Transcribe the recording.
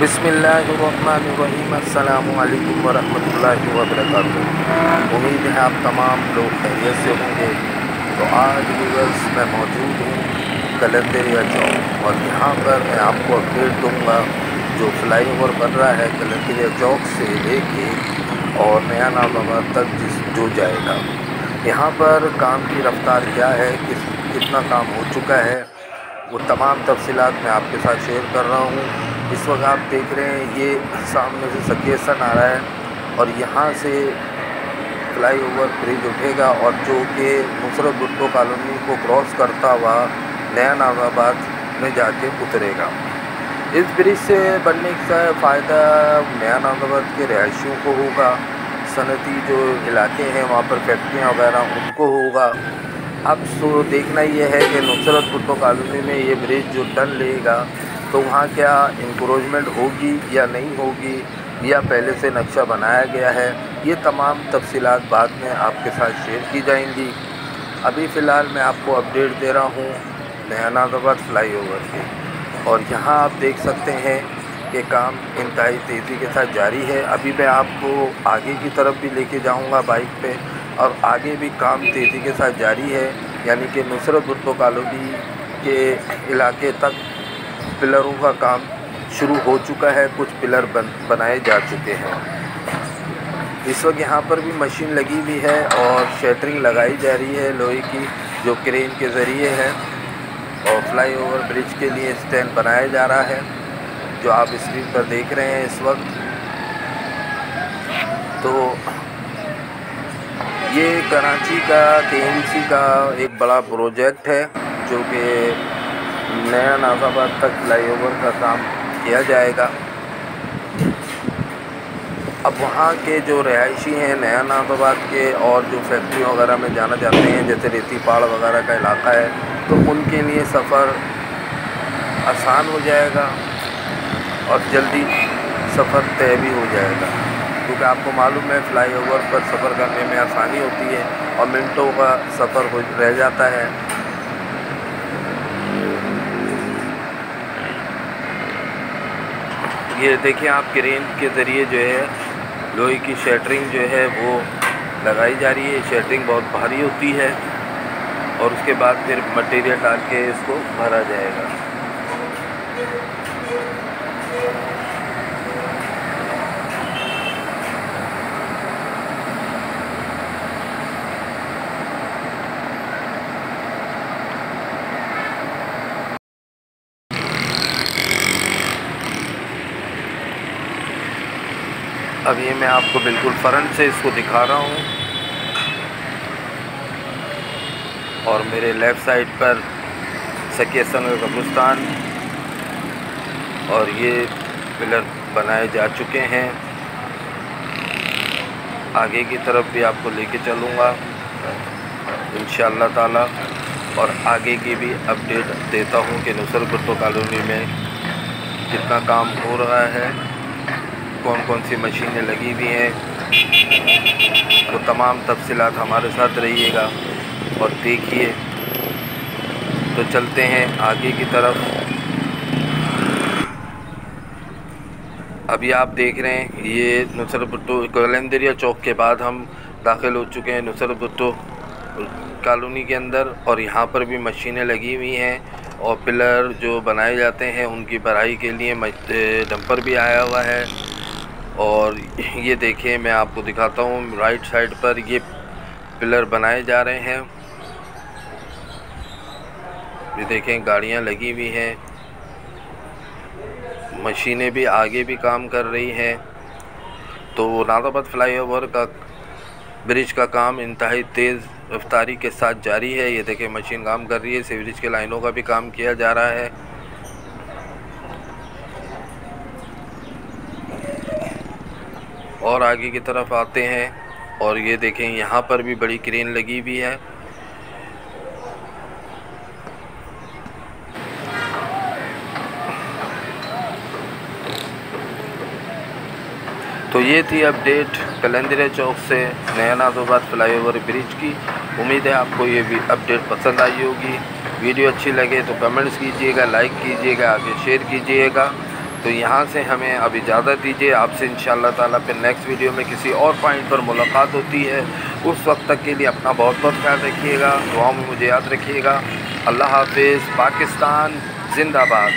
बिसमीम अल्लाम वरहमतुल्लाहि वबरकातुहू। उम्मीद है आप तमाम लोग खैरियत से होंगे। तो आज व्यूवर्स मैं मौजूद हूँ कलंदरिया चौक। और यहाँ पर मैं आपको अपडेट दूँगा जो फ्लाई ओवर बन रहा है कलंदरिया चौक से लेके और नया नाबाबाद तक जिस जो जाएगा। यहाँ पर काम की रफ्तार क्या है, किस, कितना काम हो चुका है, वो तमाम तफसीलात मैं आपके साथ शेयर कर रहा हूँ। इस वक्त आप देख रहे हैं, ये सामने से सकेसन आ रहा है और यहाँ से फ्लाई ओवर ब्रिज उठेगा और जो कि नुसरत भुट्टो कॉलोनी को क्रॉस करता हुआ नया नाजाबाद में जाके उतरेगा। इस ब्रिज से बनने का फ़ायदा नया नाजाबाद के रहायशियों को होगा सनती जो इलाके हैं, वहाँ पर फैक्ट्रियाँ वगैरह, उनको होगा। अब सो देखना यह है कि नुसरत भुट्टो कॉलोनी में ये ब्रिज जो टर्न लेगा तो वहाँ क्या इंक्रोचमेंट होगी या नहीं होगी, या पहले से नक्शा बनाया गया है, ये तमाम तफसीलात बाद में आपके साथ शेयर की जाएँगी। अभी फ़िलहाल मैं आपको अपडेट दे रहा हूँ नया नाजाबाद फ्लाई ओवर के। और यहाँ आप देख सकते हैं कि काम इंतहाई तेज़ी के साथ जारी है। अभी मैं आपको आगे की तरफ़ भी लेके जाऊँगा बाइक पे और आगे भी काम तेज़ी के साथ जारी है। यानी कि नुसरत भुट्टो कॉलोनी के इलाके तक पिलरों का काम शुरू हो चुका है, कुछ पिलर बन, बनाए जा चुके हैं। इस वक्त यहाँ पर भी मशीन लगी हुई है और शटरिंग लगाई जा रही है लोहे की, जो क्रेन के ज़रिए है। और फ्लाई ओवर ब्रिज के लिए स्टैंड बनाया जा रहा है, जो आप स्क्रीन पर देख रहे हैं इस वक्त। तो ये कराची का के का एक बड़ा प्रोजेक्ट है, जो कि नया नाजाबाद तक फ्लाईओवर का काम किया जाएगा। अब वहाँ के जो रहायशी हैं, नया नाजाबाद के और जो फैक्ट्री वगैरह में जाना चाहते हैं, जैसे रेती पहाड़ वगैरह का इलाका है तो उनके लिए सफ़र आसान हो जाएगा और जल्दी सफ़र तय भी हो जाएगा। क्योंकि आपको मालूम है फ्लाई ओवर पर सफ़र करने में आसानी होती है और मिनटों का सफ़र हो, रह जाता है। ये देखिए, आप क्रेन के ज़रिए जो है, लोहे की शटरिंग जो है, वो लगाई जा रही है। शटरिंग बहुत भारी होती है और उसके बाद फिर मटेरियल डाल के इसको भरा जाएगा। अब ये मैं आपको बिल्कुल फ़रंट से इसको दिखा रहा हूँ। और मेरे लेफ़्ट साइड पर सकेसन कब्रस्तान और ये पिलर बनाए जा चुके हैं। आगे की तरफ़ भी आपको लेके चलूँगा इन ताला। और आगे की भी अपडेट देता हूँ कि नुसर भुट्टो कॉलोनी में कितना काम हो रहा है। कौन कौन सी मशीनें लगी हुई हैं। तो तमाम तफसीलात हमारे साथ रहिएगा और देखिए। तो चलते हैं आगे की तरफ़। अभी आप देख रहे हैं, ये नुसरत भुट्टो कलंदरिया चौक के बाद हम दाखिल हो चुके हैं नुसरत भुट्टो कॉलोनी के अंदर और यहाँ पर भी मशीनें लगी हुई हैं और पिलर जो बनाए जाते हैं उनकी भराई के लिए डंपर भी आया हुआ है। और ये देखिए, मैं आपको दिखाता हूँ राइट साइड पर ये पिलर बनाए जा रहे हैं। ये देखें, गाड़ियाँ लगी हुई हैं। मशीनें भी आगे भी काम कर रही हैं। तो नाजाबाद फ्लाई ओवर का ब्रिज का काम इंतहाई तेज़ रफ्तारी के साथ जारी है। ये देखें मशीन काम कर रही है। सीवरेज के लाइनों का भी काम किया जा रहा है। और आगे की तरफ़ आते हैं और ये देखें, यहाँ पर भी बड़ी क्रेन लगी हुई है। तो ये थी अपडेट कलंदर चौक से नया नाजोबाद फ्लाई ओवर ब्रिज की। उम्मीद है आपको ये भी अपडेट पसंद आई होगी। वीडियो अच्छी लगे तो कमेंट्स कीजिएगा, लाइक कीजिएगा, आगे शेयर कीजिएगा। तो यहाँ से हमें अब इजाज़त दीजिए। आपसे इन ताला फिर नेक्स्ट वीडियो में किसी और पॉइंट पर मुलाकात होती है। उस वक्त तक के लिए अपना बहुत बहुत ख्याल रखिएगा। दुआ में मुझे याद रखिएगा। अल्लाह हाफिज़। पाकिस्तान जिंदाबाद।